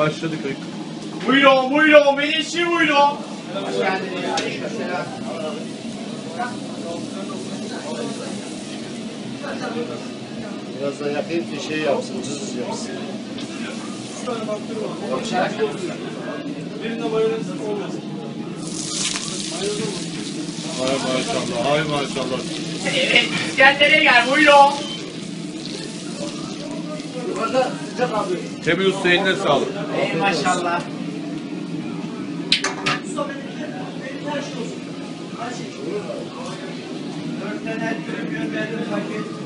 başladık. Buyurun buyurun Menişi buyurun. Hoş geldiniz. Aleykümselam. Biraz da yakayım ki şey yapsın, cız yapsın. Hay maşallah, hay maşallah. Evet İskender'e gel buyurun. Cemil Usta eline sağlık. Ey maşallah. Dört tane dürüm gönderdim paket.